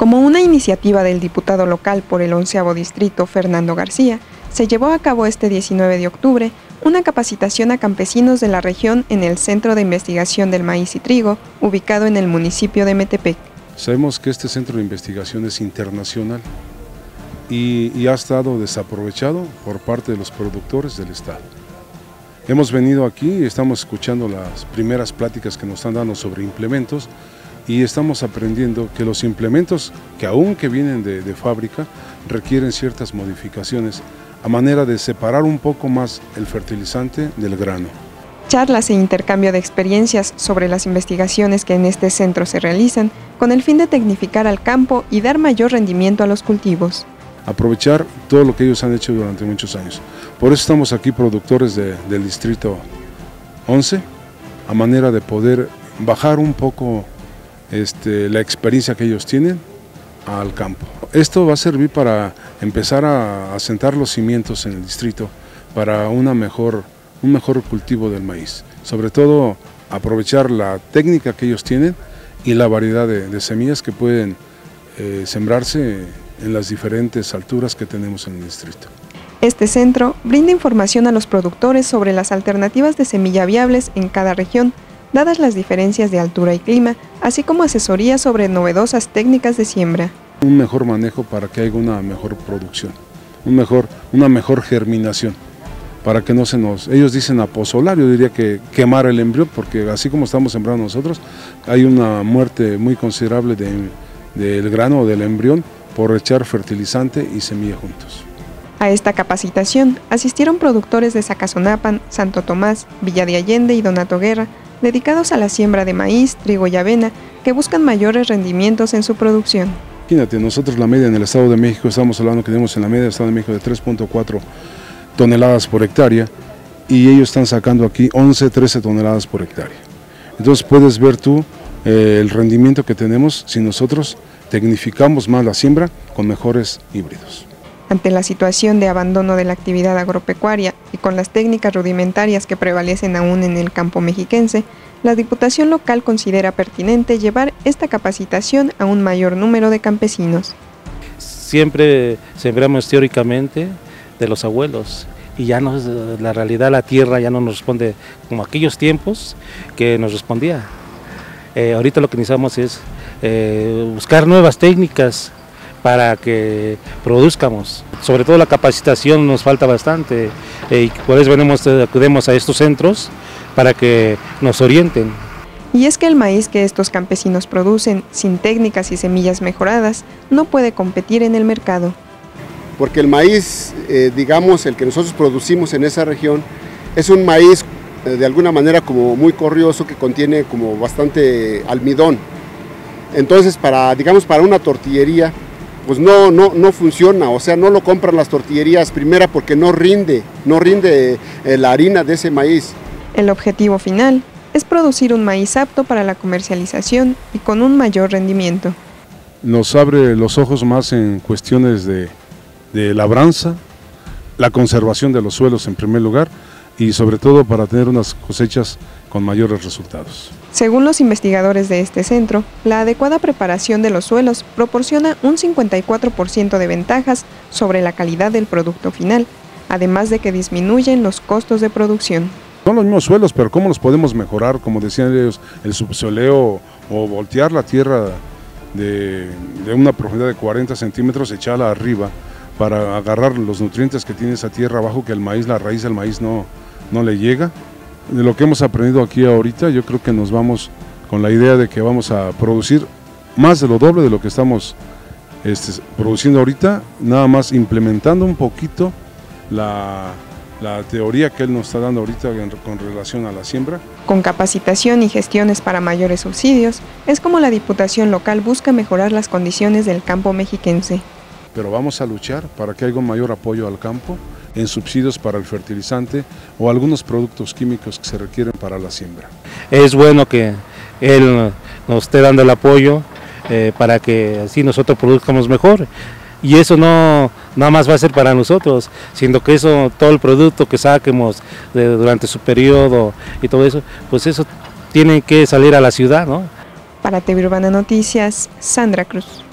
Como una iniciativa del diputado local por el onceavo distrito, Fernando García, se llevó a cabo este 19 de octubre una capacitación a campesinos de la región en el Centro de Investigación del Maíz y Trigo, ubicado en el municipio de Metepec. Sabemos que este centro de investigación es internacional y, ha estado desaprovechado por parte de los productores del Estado. Hemos venido aquí y estamos escuchando las primeras pláticas que nos están dando sobre implementos y estamos aprendiendo que los implementos que aún que vienen de, de, fábrica requieren ciertas modificaciones a manera de separar un poco más el fertilizante del grano. Charlas e intercambio de experiencias sobre las investigaciones que en este centro se realizan con el fin de tecnificar al campo y dar mayor rendimiento a los cultivos. Aprovechar todo lo que ellos han hecho durante muchos años. Por eso estamos aquí productores de, del distrito 11, a manera de poder bajar un poco este, la experiencia que ellos tienen al campo. Esto va a servir para empezar a, a sentar los cimientos en el distrito para una mejor, un mejor cultivo del maíz. Sobre todo aprovechar la técnica que ellos tienen y la variedad de, de semillas que pueden eh, sembrarse en las diferentes alturas que tenemos en el distrito. Este centro brinda información a los productores sobre las alternativas de semilla viables en cada región, dadas las diferencias de altura y clima, así como asesoría sobre novedosas técnicas de siembra. Un mejor manejo para que haya una mejor producción, un mejor, una mejor germinación, para que no se nos... Ellos dicen aposolar, yo diría que quemar el embrión, porque así como estamos sembrando nosotros, hay una muerte muy considerable de, del grano o del embrión por echar fertilizante y semilla juntos. A esta capacitación asistieron productores de Zacazonapan, Santo Tomás, Villa de Allende y Donato Guerra, dedicados a la siembra de maíz, trigo y avena, que buscan mayores rendimientos en su producción. Imagínate, nosotros la media en el Estado de México, estamos hablando que tenemos en la media del Estado de México de 3.4 toneladas por hectárea y ellos están sacando aquí 11, 13 toneladas por hectárea. Entonces puedes ver tú eh, el rendimiento que tenemos si nosotros tecnificamos más la siembra con mejores híbridos. Ante la situación de abandono de la actividad agropecuaria y con las técnicas rudimentarias que prevalecen aún en el campo mexiquense, la Diputación local considera pertinente llevar esta capacitación a un mayor número de campesinos. Siempre sembramos teóricamente de los abuelos y ya no la realidad la tierra ya no nos responde como aquellos tiempos que nos respondía. Eh, ahorita lo que necesitamos es eh, buscar nuevas técnicas para que produzcamos. Sobre todo la capacitación nos falta bastante eh, y por eso venimos, acudimos a estos centros para que nos orienten. Y es que el maíz que estos campesinos producen, sin técnicas y semillas mejoradas, no puede competir en el mercado. Porque el maíz, eh, digamos, el que nosotros producimos en esa región, es un maíz eh, de alguna manera como muy corrioso que contiene como bastante almidón. Entonces, para, digamos, para una tortillería, pues no, no, no funciona, o sea, no lo compran las tortillerías primera porque no rinde, no rinde eh, la harina de ese maíz. El objetivo final es producir un maíz apto para la comercialización y con un mayor rendimiento. Nos abre los ojos más en cuestiones de, de labranza, la conservación de los suelos en primer lugar y sobre todo para tener unas cosechas con mayores resultados. Según los investigadores de este centro, la adecuada preparación de los suelos proporciona un 54% de ventajas sobre la calidad del producto final, además de que disminuyen los costos de producción. Son los mismos suelos, pero ¿cómo los podemos mejorar? Como decían ellos, el subsoleo o voltear la tierra de, de una profundidad de 40 centímetros, echarla arriba para agarrar los nutrientes que tiene esa tierra abajo que el maíz, la raíz del maíz no, no le llega de lo que hemos aprendido aquí ahorita, yo creo que nos vamos con la idea de que vamos a producir más de lo doble de lo que estamos este, produciendo ahorita, nada más implementando un poquito la, la teoría que él nos está dando ahorita con relación a la siembra. Con capacitación y gestiones para mayores subsidios, es como la Diputación local busca mejorar las condiciones del campo mexiquense. Pero vamos a luchar para que haya un mayor apoyo al campo, en subsidios para el fertilizante o algunos productos químicos que se requieren para la siembra. Es bueno que él nos esté dando el apoyo eh, para que así nosotros produzcamos mejor. Y eso no nada más va a ser para nosotros, sino que eso, todo el producto que saquemos de, durante su periodo y todo eso, pues eso tiene que salir a la ciudad, ¿no? Para TV Urbana Noticias, Sandra Cruz.